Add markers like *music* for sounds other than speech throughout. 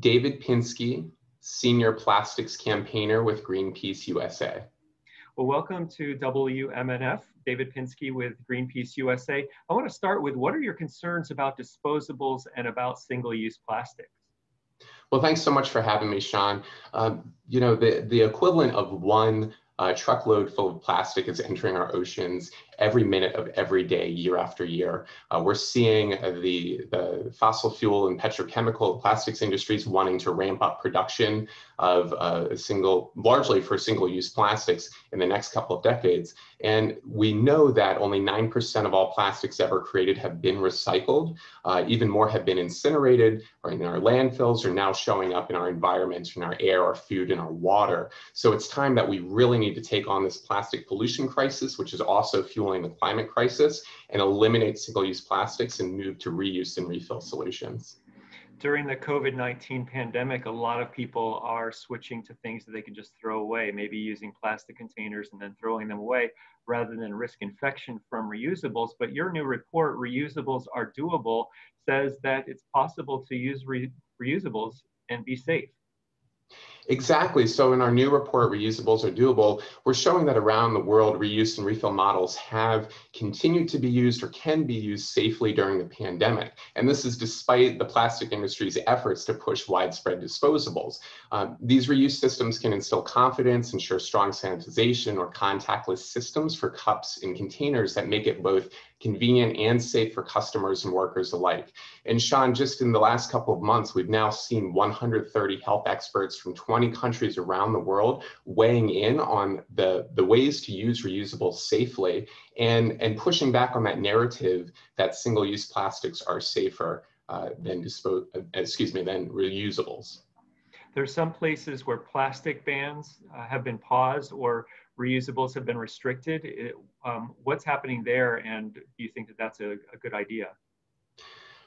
David Pinsky, Senior Plastics Campaigner with Greenpeace USA. Well, welcome to WMNF. David Pinsky with Greenpeace USA. I want to start with what are your concerns about disposables and about single-use plastics? Well, thanks so much for having me, Sean. Um, you know, the, the equivalent of one uh, truckload full of plastic is entering our oceans every minute of every day, year after year. Uh, we're seeing the, the fossil fuel and petrochemical plastics industries wanting to ramp up production of uh, single, largely for single-use plastics in the next couple of decades. And we know that only 9% of all plastics ever created have been recycled. Uh, even more have been incinerated or in our landfills are now showing up in our environments, in our air, our food, and our water. So it's time that we really need to take on this plastic pollution crisis, which is also fueling the climate crisis, and eliminate single-use plastics and move to reuse and refill solutions during the COVID 19 pandemic, a lot of people are switching to things that they can just throw away, maybe using plastic containers and then throwing them away rather than risk infection from reusables. But your new report, Reusables Are Doable, says that it's possible to use re- reusables and be safe. Exactly. So in our new report, Reusables Are Doable, we're showing that around the world, reuse and refill models have continued to be used or can be used safely during the pandemic. And this is despite the plastic industry's efforts to push widespread disposables. Um, these reuse systems can instill confidence, ensure strong sanitization or contactless systems for cups and containers that make it both convenient and safe for customers and workers alike. And Sean, just in the last couple of months, we've now seen 130 health experts from 20 countries around the world weighing in on the, the ways to use reusables safely and, and pushing back on that narrative that single-use plastics are safer uh, than dispose, uh, excuse me, than reusables. There's some places where plastic bans uh, have been paused or reusables have been restricted. It, um, what's happening there, and do you think that that's a, a good idea?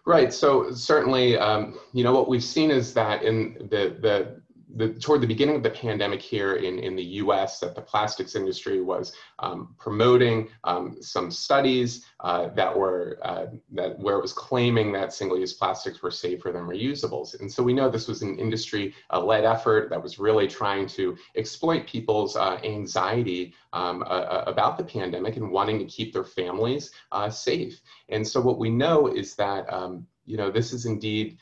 Right. So certainly, um, you know, what we've seen is that in the the the, toward the beginning of the pandemic here in, in the US that the plastics industry was um, promoting um, some studies uh, that were uh, that where it was claiming that single-use plastics were safer than reusables. And so we know this was an industry-led effort that was really trying to exploit people's uh, anxiety um, about the pandemic and wanting to keep their families uh, safe. And so what we know is that um, you know this is indeed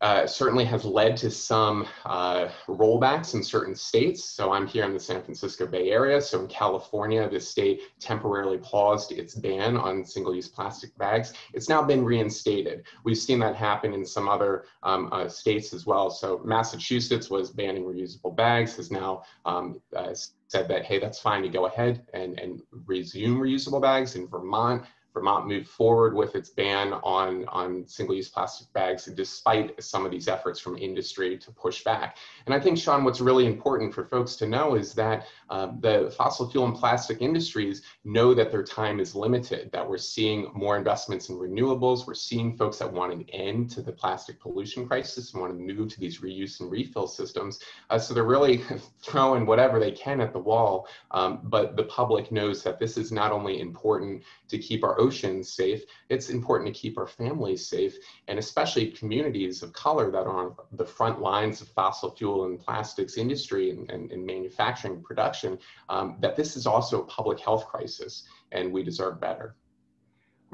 uh, certainly has led to some uh, rollbacks in certain states. So I'm here in the San Francisco Bay Area. So in California, the state temporarily paused its ban on single-use plastic bags. It's now been reinstated. We've seen that happen in some other um, uh, states as well. So Massachusetts was banning reusable bags, has now um, uh, said that, hey, that's fine to go ahead and, and resume reusable bags. In Vermont, Vermont moved forward with its ban on, on single-use plastic bags despite some of these efforts from industry to push back. And I think, Sean, what's really important for folks to know is that um, the fossil fuel and plastic industries know that their time is limited, that we're seeing more investments in renewables, we're seeing folks that want an end to the plastic pollution crisis and want to move to these reuse and refill systems. Uh, so they're really *laughs* throwing whatever they can at the wall, um, but the public knows that this is not only important to keep our oceans safe, it's important to keep our families safe, and especially communities of color that are on the front lines of fossil fuel and plastics industry and, and, and manufacturing production, um, that this is also a public health crisis, and we deserve better.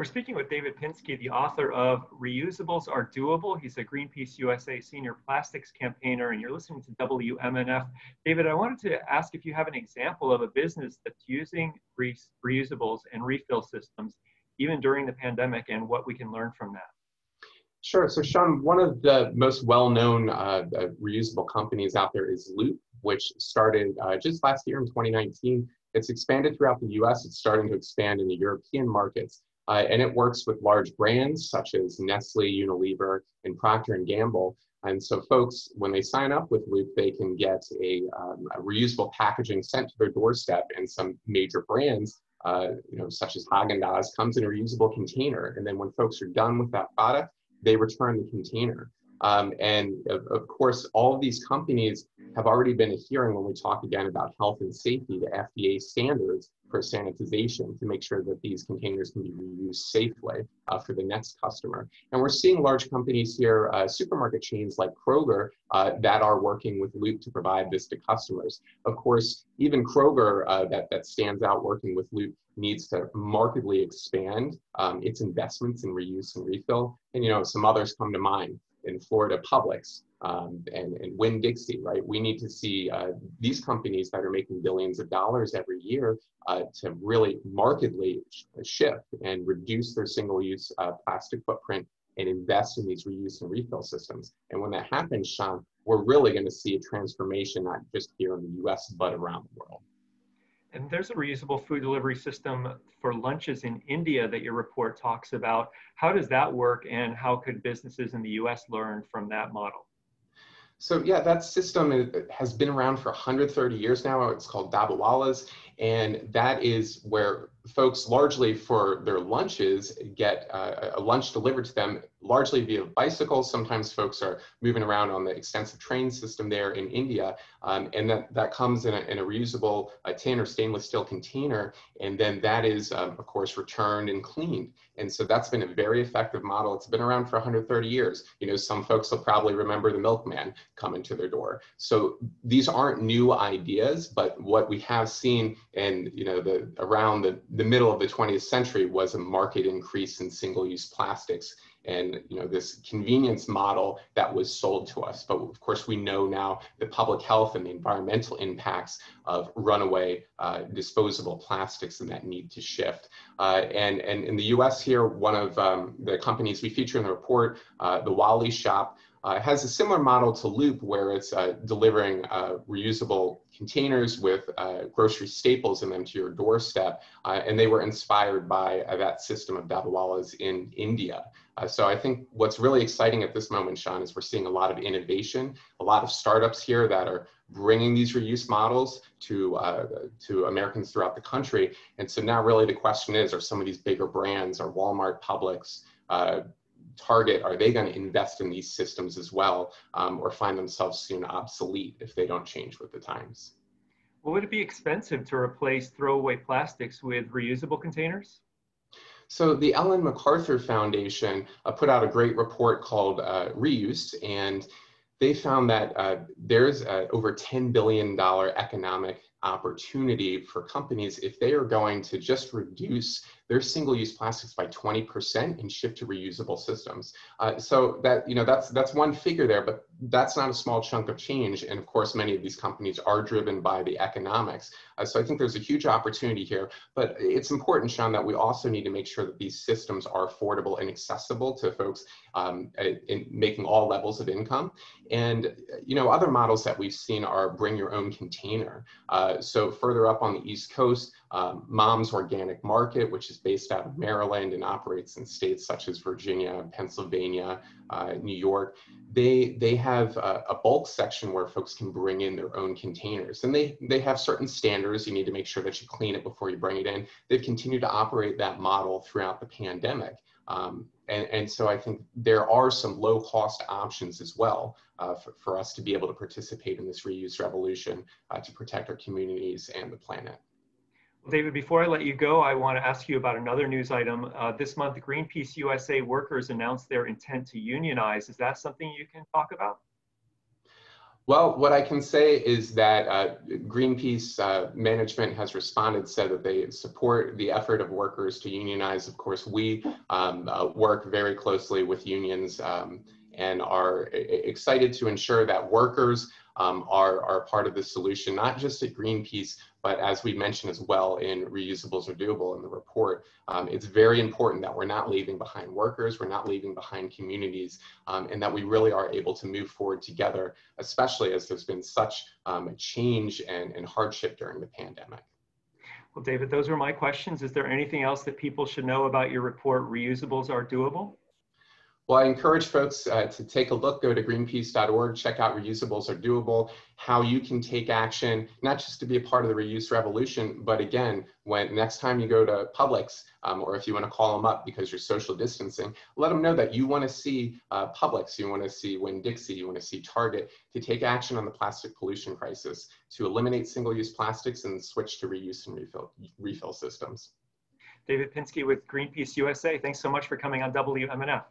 We're speaking with David Pinsky, the author of Reusables Are Doable. He's a Greenpeace USA senior plastics campaigner, and you're listening to WMNF. David, I wanted to ask if you have an example of a business that's using re reusables and refill systems even during the pandemic and what we can learn from that. Sure. So, Sean, one of the most well-known uh, reusable companies out there is Loop, which started uh, just last year in 2019. It's expanded throughout the U.S. It's starting to expand in the European markets, uh, and it works with large brands such as Nestle, Unilever, and Procter and Gamble. And so, folks, when they sign up with Loop, they can get a, um, a reusable packaging sent to their doorstep, and some major brands uh, you know, such as Haagen-Dazs, comes in a reusable container. And then when folks are done with that product, they return the container. Um, and of, of, course, all of these companies have already been adhering when we talk again about health and safety to FDA standards for sanitization to make sure that these containers can be reused safely uh, for the next customer. And we're seeing large companies here, uh, supermarket chains like Kroger, uh, that are working with Loop to provide this to customers. Of course, even Kroger uh, that, that stands out working with Loop needs to markedly expand um, its investments in reuse and refill. And you know, some others come to mind in Florida Publix, um, and, and Winn-Dixie, right? We need to see uh, these companies that are making billions of dollars every year uh, to really markedly sh shift and reduce their single-use uh, plastic footprint and invest in these reuse and refill systems. And when that happens, Sean, we're really going to see a transformation not just here in the US, but around the world. And there's a reusable food delivery system for lunches in India that your report talks about. How does that work and how could businesses in the US learn from that model? So yeah, that system has been around for 130 years now. It's called Dabbawalas, and that is where folks largely for their lunches get uh, a lunch delivered to them largely via bicycles. Sometimes folks are moving around on the extensive train system there in India, um, and that, that comes in a, in a reusable uh, tin or stainless steel container, and then that is, um, of course, returned and cleaned. And so that's been a very effective model. It's been around for 130 years. You know, some folks will probably remember the milkman coming to their door. So these aren't new ideas, but what we have seen and you know the around the, the middle of the 20th century was a market increase in single-use plastics and you know this convenience model that was sold to us. But of course we know now the public health and the environmental impacts of runaway uh, disposable plastics and that need to shift. Uh, and and in the us here one of um, the companies we feature in the report uh, the wally shop uh, has a similar model to Loop where it's uh, delivering uh, reusable containers with uh, grocery staples in them to your doorstep. Uh, and they were inspired by uh, that system of Dabbawalas in India. so I think what's really exciting at this moment, Sean, is we're seeing a lot of innovation, a lot of startups here that are bringing these reuse models to, to Americans throughout the country. And so now really the question is, are some of these bigger brands, are Walmart, Publix, Target, are they going to invest in these systems as well um, or find themselves soon obsolete if they don't change with the times? Well, would it be expensive to replace throwaway plastics with reusable containers? So the Ellen MacArthur Foundation uh, put out a great report called uh, Reuse, and they found that uh, there's over $10 billion economic opportunity for companies if they are going to just reduce their single-use plastics by 20% and shift to reusable systems. Uh, so that, you know, that's, that's one figure there, but that's not a small chunk of change. And of course, many of these companies are driven by the economics. Uh, so I think there's a huge opportunity here, but it's important, Sean, that we also need to make sure that these systems are affordable and accessible to folks um, in making all levels of income. And, you know, other models that we've seen are bring your own container. Uh, so further up on the East Coast, um, Mom's Organic Market, which is based out of Maryland and operates in states such as Virginia, Pennsylvania, uh, New York, they, they have a, a, bulk section where folks can bring in their own containers. And they, they have certain standards. You need to make sure that you clean it before you bring it in. They've continued to operate that model throughout the pandemic. Um, and, and so I think there are some low cost options as well uh, for, for us to be able to participate in this reuse revolution uh, to protect our communities and the planet. David, before I let you go, I want to ask you about another news item. Uh, this month, Greenpeace USA workers announced their intent to unionize. Is that something you can talk about? Well, what I can say is that uh, Greenpeace uh, management has responded, said that they support the effort of workers to unionize. Of course, we um, uh, work very closely with unions um, and are excited to ensure that workers um, are, are part of the solution, not just at Greenpeace, but as we mentioned as well in Reusables Are Doable in the report, um, it's very important that we're not leaving behind workers, we're not leaving behind communities, um, and that we really are able to move forward together, especially as there's been such um, a change and, and hardship during the pandemic. Well, David, those are my questions. Is there anything else that people should know about your report, Reusables Are Doable? Well, I encourage folks uh, to take a look, go to greenpeace.org, check out Reusables Are Doable, how you can take action, not just to be a part of the reuse revolution, but again, when next time you go to Publix, um, or if you want to call them up because you're social distancing, let them know that you want to see uh, Publix, you want to see Winn-Dixie, you want to see Target to take action on the plastic pollution crisis, to eliminate single-use plastics and switch to reuse and refill, refill systems. David Pinsky with Greenpeace USA, thanks so much for coming on WMNF.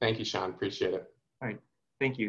Thank you, Sean. Appreciate it. All right. Thank you.